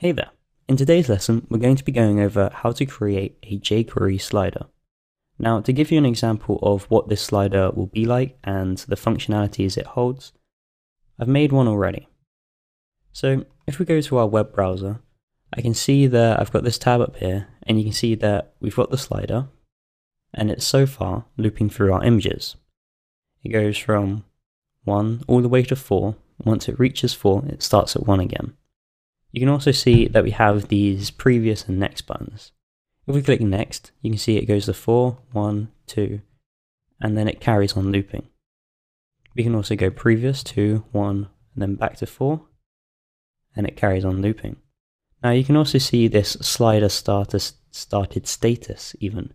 Hey there! In today's lesson, we're going to be going over how to create a jQuery slider. Now, to give you an example of what this slider will be like and the functionalities it holds, I've made one already. So, if we go to our web browser, I can see that I've got this tab up here, and you can see that we've got the slider, and it's so far looping through our images. It goes from 1 all the way to 4. Once it reaches 4, it starts at 1 again. You can also see that we have these previous and next buttons. If we click next, you can see it goes to 4, 1, 2, and then it carries on looping. We can also go previous, 2, 1, and then back to 4, and it carries on looping. Now you can also see this slider started status even.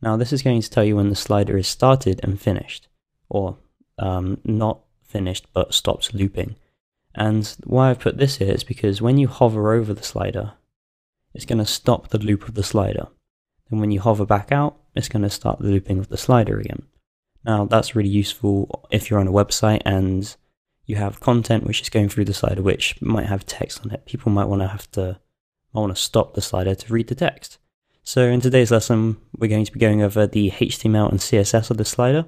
Now this is going to tell you when the slider is started and finished, or um, not finished but stopped looping. And why I've put this here is because when you hover over the slider, it's going to stop the loop of the slider. And when you hover back out, it's going to start the looping of the slider again. Now that's really useful if you're on a website and you have content which is going through the slider which might have text on it. People might want to have to I want to stop the slider to read the text. So in today's lesson, we're going to be going over the HTML and CSS of the slider.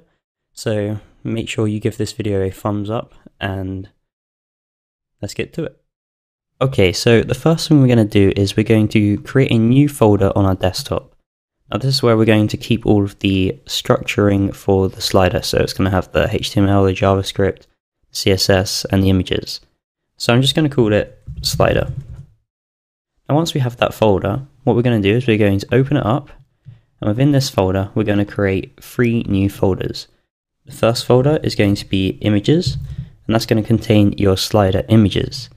So make sure you give this video a thumbs up and let's get to it. Okay, so the first thing we're going to do is we're going to create a new folder on our desktop. Now this is where we're going to keep all of the structuring for the slider. So it's going to have the HTML, the JavaScript, CSS, and the images. So I'm just going to call it slider. Now once we have that folder, what we're going to do is we're going to open it up. And within this folder, we're going to create three new folders. The first folder is going to be images and that's going to contain your slider images.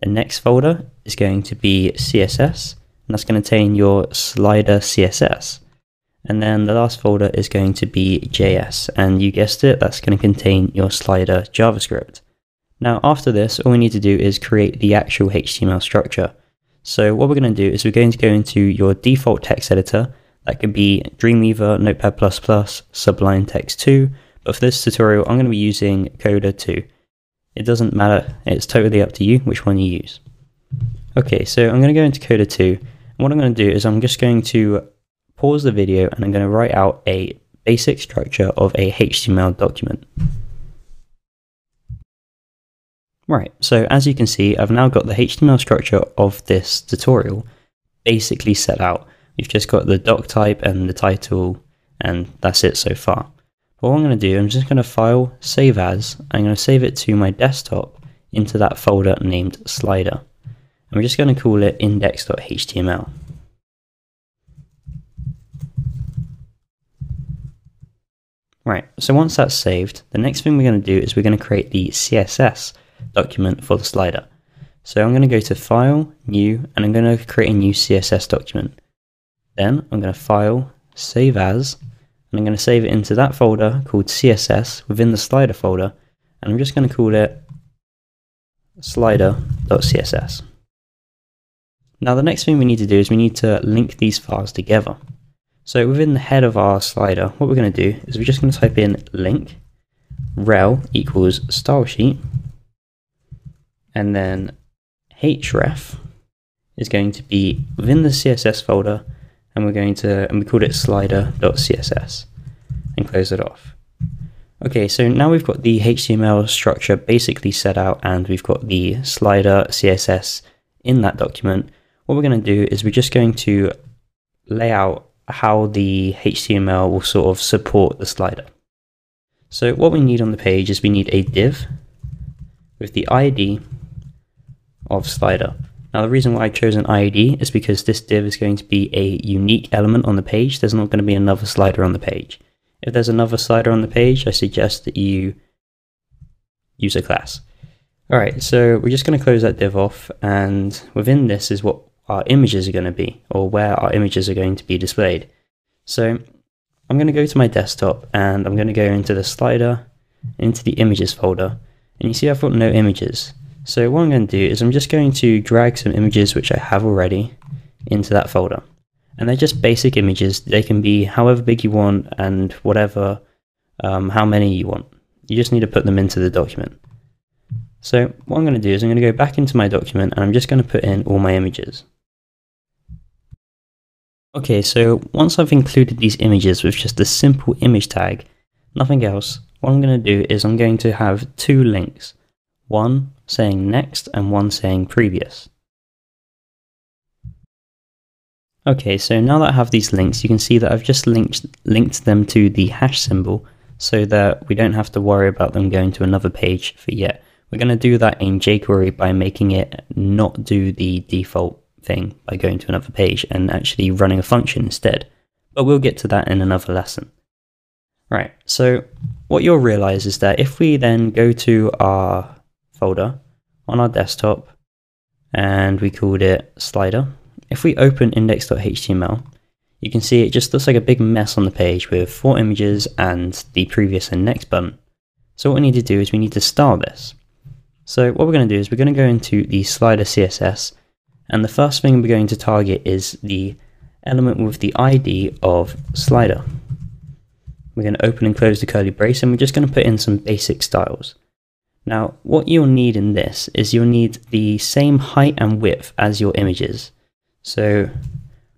The next folder is going to be CSS, and that's going to contain your slider CSS. And then the last folder is going to be JS, and you guessed it, that's going to contain your slider JavaScript. Now after this, all we need to do is create the actual HTML structure. So what we're going to do is we're going to go into your default text editor, that could be Dreamweaver, Notepad++, Sublime Text 2, but for this tutorial I'm going to be using Coda 2. It doesn't matter, it's totally up to you which one you use. Okay, so I'm going to go into Coda 2. What I'm going to do is I'm just going to pause the video and I'm going to write out a basic structure of a HTML document. Right, so as you can see, I've now got the HTML structure of this tutorial basically set out. We've just got the doc type and the title, and that's it so far what I'm going to do, I'm just going to file, save as, I'm going to save it to my desktop into that folder named slider. And we're just going to call it index.html. Right, so once that's saved, the next thing we're going to do is we're going to create the CSS document for the slider. So I'm going to go to File, New, and I'm going to create a new CSS document. Then I'm going to File, Save As, and I'm going to save it into that folder called CSS within the slider folder, and I'm just going to call it slider.css. Now the next thing we need to do is we need to link these files together. So within the head of our slider, what we're going to do is we're just going to type in link rel equals stylesheet, and then href is going to be within the CSS folder and we're going to, and we called it slider.css and close it off. Okay, so now we've got the HTML structure basically set out and we've got the slider CSS in that document. What we're going to do is we're just going to lay out how the HTML will sort of support the slider. So what we need on the page is we need a div with the ID of slider. Now the reason why I chose an ID is because this div is going to be a unique element on the page. There's not going to be another slider on the page. If there's another slider on the page, I suggest that you use a class. Alright, so we're just going to close that div off and within this is what our images are going to be or where our images are going to be displayed. So I'm going to go to my desktop and I'm going to go into the slider, into the images folder and you see I've got no images. So what I'm going to do is I'm just going to drag some images which I have already into that folder. And they're just basic images. They can be however big you want and whatever, um, how many you want. You just need to put them into the document. So what I'm going to do is I'm going to go back into my document and I'm just going to put in all my images. Okay, so once I've included these images with just a simple image tag, nothing else, what I'm going to do is I'm going to have two links, one saying next and one saying previous. Okay, so now that I have these links, you can see that I've just linked, linked them to the hash symbol so that we don't have to worry about them going to another page for yet. We're going to do that in jQuery by making it not do the default thing by going to another page and actually running a function instead. But we'll get to that in another lesson. Right, so what you'll realize is that if we then go to our folder on our desktop and we called it slider, if we open index.html, you can see it just looks like a big mess on the page with four images and the previous and next button. So what we need to do is we need to style this. So what we're going to do is we're going to go into the slider CSS and the first thing we're going to target is the element with the ID of slider. We're going to open and close the curly brace and we're just going to put in some basic styles. Now what you'll need in this is you'll need the same height and width as your images. So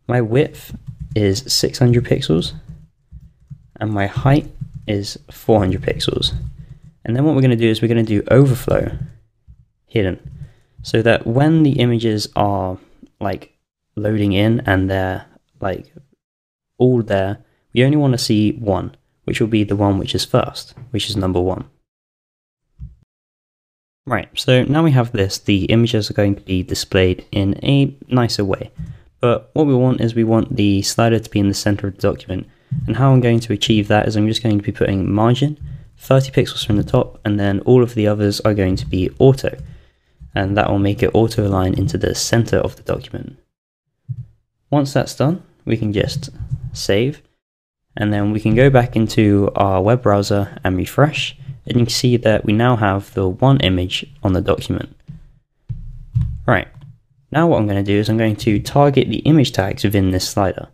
my width is 600 pixels and my height is 400 pixels. And then what we're going to do is we're going to do overflow hidden so that when the images are like loading in and they're like all there, we only want to see one, which will be the one which is first, which is number one. Right, so now we have this, the images are going to be displayed in a nicer way. But what we want is we want the slider to be in the center of the document. And how I'm going to achieve that is I'm just going to be putting margin, 30 pixels from the top, and then all of the others are going to be auto and that will make it auto align into the center of the document. Once that's done, we can just save and then we can go back into our web browser and refresh and you can see that we now have the one image on the document. Right, now what I'm going to do is I'm going to target the image tags within this slider.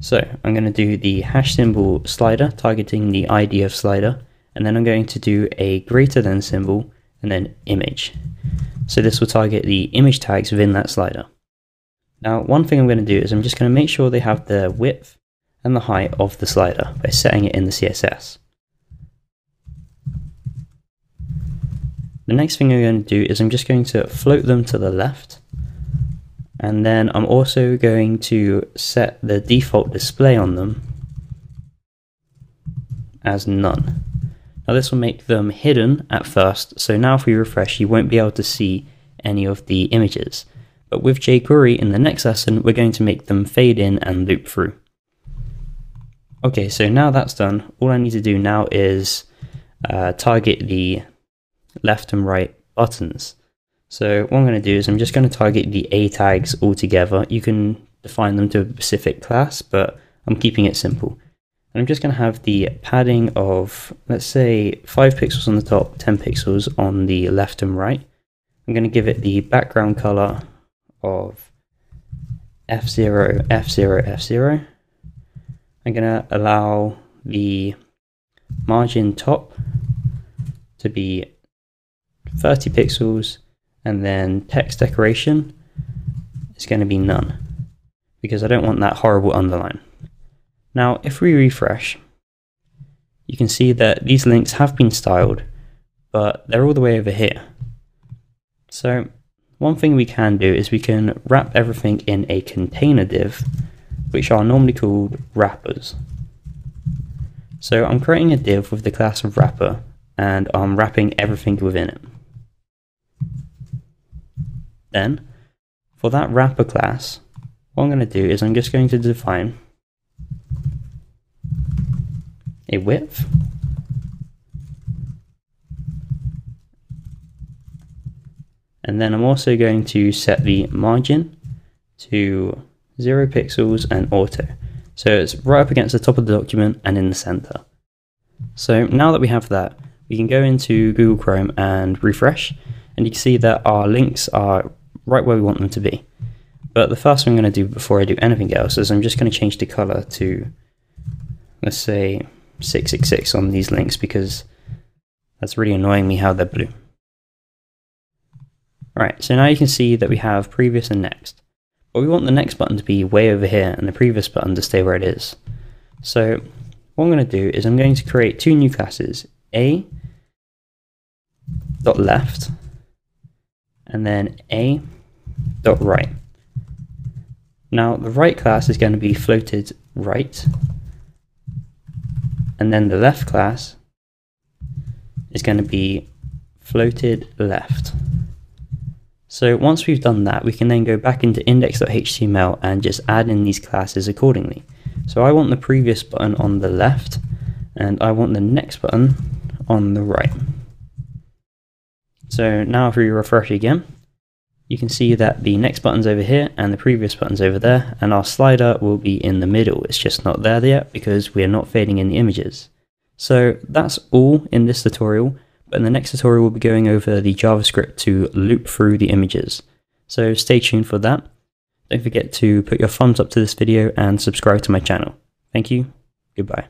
So I'm going to do the hash symbol slider targeting the ID of slider and then I'm going to do a greater than symbol and then image. So this will target the image tags within that slider. Now, one thing I'm going to do is I'm just going to make sure they have the width and the height of the slider by setting it in the CSS. The next thing I'm going to do is I'm just going to float them to the left and then I'm also going to set the default display on them as none. Now this will make them hidden at first, so now if we refresh you won't be able to see any of the images. But with jQuery in the next lesson we're going to make them fade in and loop through. Okay, so now that's done, all I need to do now is uh, target the left and right buttons. So what I'm going to do is I'm just going to target the A tags altogether. You can define them to a specific class, but I'm keeping it simple. And I'm just going to have the padding of, let's say, 5 pixels on the top, 10 pixels on the left and right. I'm going to give it the background color of F0, F0, F0. I'm going to allow the margin top to be 30 pixels and then text decoration is going to be none because I don't want that horrible underline. Now, if we refresh, you can see that these links have been styled, but they're all the way over here. So one thing we can do is we can wrap everything in a container div, which are normally called wrappers. So I'm creating a div with the class of wrapper, and I'm wrapping everything within it. Then, for that wrapper class, what I'm going to do is I'm just going to define a width. And then I'm also going to set the margin to 0 pixels and auto. So it's right up against the top of the document and in the center. So now that we have that, we can go into Google Chrome and refresh, and you can see that our links are right where we want them to be. But the first thing I'm going to do before I do anything else is I'm just going to change the color to, let's say, 666 on these links because that's really annoying me how they're blue. Alright, so now you can see that we have previous and next. But we want the next button to be way over here and the previous button to stay where it is. So what I'm going to do is I'm going to create two new classes, A dot left and then A dot right. Now the right class is going to be floated right and then the left class is going to be floated left. So once we've done that, we can then go back into index.html and just add in these classes accordingly. So I want the previous button on the left, and I want the next button on the right. So now if we refresh again, you can see that the next button's over here and the previous button's over there, and our slider will be in the middle. It's just not there yet because we are not fading in the images. So that's all in this tutorial, but in the next tutorial we'll be going over the JavaScript to loop through the images. So stay tuned for that. Don't forget to put your thumbs up to this video and subscribe to my channel. Thank you. Goodbye.